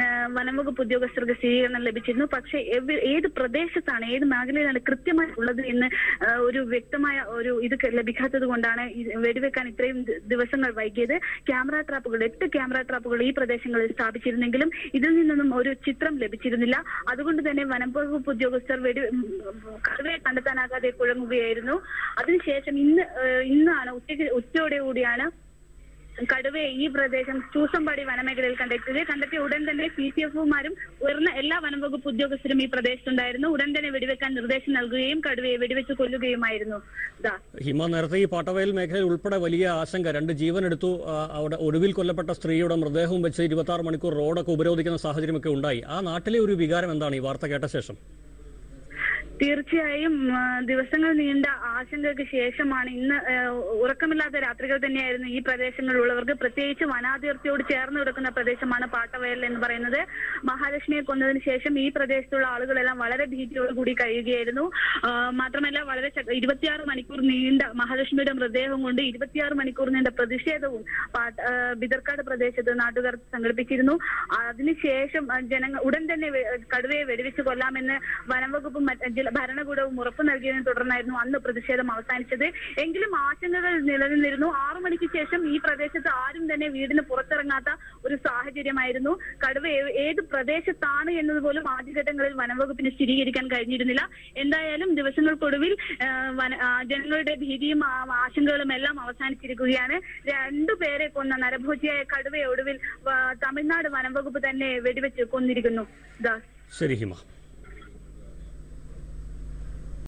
ഏഹ് വനംവകുപ്പ് ഉദ്യോഗസ്ഥർക്ക് സ്ഥിരീകരണം ലഭിച്ചിരുന്നു. പക്ഷേ ഏത് പ്രദേശത്താണ് ഏത് മേഖലയിലാണ് കൃത്യമായി ഉള്ളത് എന്ന് ഒരു വ്യക്തമായ ഒരു ഇത് ലഭിക്കാത്തത് കൊണ്ടാണ് വെടിവെക്കാൻ ഇത്രയും ദിവസങ്ങൾ വൈകിയത്. ക്യാമറ ട്രാപ്പുകൾ എട്ട് ക്യാമറ ട്രാപ്പുകൾ ഈ പ്രദേശങ്ങളിൽ സ്ഥാപിച്ചിരുന്നെങ്കിലും ഇതിൽ നിന്നൊന്നും ഒരു ചിത്രം ലഭിച്ചിരുന്നില്ല. അതുകൊണ്ട് തന്നെ വനംവകുപ്പ് ഉദ്യോഗസ്ഥർ വെടി കടുവയെ കണ്ടെത്താനാകാതെ കുഴങ്ങുകയായിരുന്നു. അതിനുശേഷം ഇന്ന് ഇന്നാണ് ഉച്ചയ്ക്ക് ഉച്ചയോടെ കൂടിയാണ് കടുവയെ ഈ പ്രദേശം ചൂസമ്പാടി വനമേഖലയിൽ കണ്ടെത്തിയത് കണ്ടെത്തിയ ഉടൻ തന്നെ സി പി എഫുമാരും ഉയർന്ന എല്ലാ വനംവകുപ്പ് ഉദ്യോഗസ്ഥരും ഈ പ്രദേശത്തുണ്ടായിരുന്നു. ഉടൻ തന്നെ വെടിവെക്കാൻ നിർദ്ദേശം നൽകുകയും കടുവയെ വെടിവെച്ച് കൊല്ലുകയുമായിരുന്നു. ഹിമ നേരത്തെ ഈ പാട്ടവയൽ മേഖലയിൽ ഉൾപ്പെടെ വലിയ ആശങ്ക. രണ്ട് ജീവൻ എടുത്തു അവിടെ ഒടുവിൽ കൊല്ലപ്പെട്ട സ്ത്രീയുടെ മൃതദേഹവും വെച്ച് ഇരുപത്തി മണിക്കൂർ റോഡൊക്കെ ഉപരോധിക്കുന്ന സാഹചര്യമൊക്കെ ഉണ്ടായി. ആ നാട്ടിലെ ഒരു വികാരം എന്താണ്? ഈ വാർത്ത കേട്ട ശേഷം. തീർച്ചയായും ദിവസങ്ങൾ നീണ്ട ആശങ്കയ്ക്ക് ശേഷമാണ് ഇന്ന് ഉറക്കമില്ലാത്ത രാത്രികൾ തന്നെയായിരുന്നു ഈ പ്രദേശങ്ങളിലുള്ളവർക്ക്. പ്രത്യേകിച്ച് വനാതിർത്തിയോട് ചേർന്ന് കിടക്കുന്ന പ്രദേശമാണ് പാട്ടവയൽ എന്ന് പറയുന്നത്. മഹാലക്ഷ്മിയെ കൊന്നതിന് ശേഷം ഈ പ്രദേശത്തുള്ള ആളുകളെല്ലാം വളരെ ഭീതിയോട് കൂടി കഴിയുകയായിരുന്നു. മാത്രമല്ല വളരെ ഇരുപത്തിയാറ് മണിക്കൂർ നീണ്ട മഹാലക്ഷ്മിയുടെ മൃതദേഹം കൊണ്ട് ഇരുപത്തിയാറ് മണിക്കൂർ നീണ്ട പ്രതിഷേധവും ബിദർക്കാട് പ്രദേശത്ത് നാട്ടുകാർ സംഘടിപ്പിച്ചിരുന്നു. അതിനുശേഷം ജനങ്ങൾ ഉടൻ തന്നെ കടുവയെ വെടിവെച്ച് കൊല്ലാമെന്ന് വനംവകുപ്പും ഭരണകൂടവും ഉറപ്പു നൽകിയതിനെ തുടർന്നായിരുന്നു അന്ന് പ്രതിഷേധം അവസാനിച്ചത്. എങ്കിലും ആശങ്കകൾ നിലനിന്നിരുന്നു. ആറു മണിക്ക് ശേഷം ഈ പ്രദേശത്ത് ആരും തന്നെ വീടിന് പുറത്തിറങ്ങാത്ത ഒരു സാഹചര്യമായിരുന്നു. കടുവ ഏത് പ്രദേശത്താണ് എന്നതുപോലും ആദ്യഘട്ടങ്ങളിൽ വനംവകുപ്പിന് സ്ഥിരീകരിക്കാൻ കഴിഞ്ഞിരുന്നില്ല. എന്തായാലും ദിവസങ്ങൾക്കൊടുവിൽ ജനങ്ങളുടെ ഭീതിയും ആശങ്കകളും എല്ലാം അവസാനിച്ചിരിക്കുകയാണ്. രണ്ടുപേരെ കൊന്ന നരഭോജിയായ കടുവയെ ഒടുവിൽ തമിഴ്നാട് വനംവകുപ്പ് തന്നെ വെടിവെച്ച് കൊന്നിരിക്കുന്നു. ദാസ്. ശരി ഹിമ.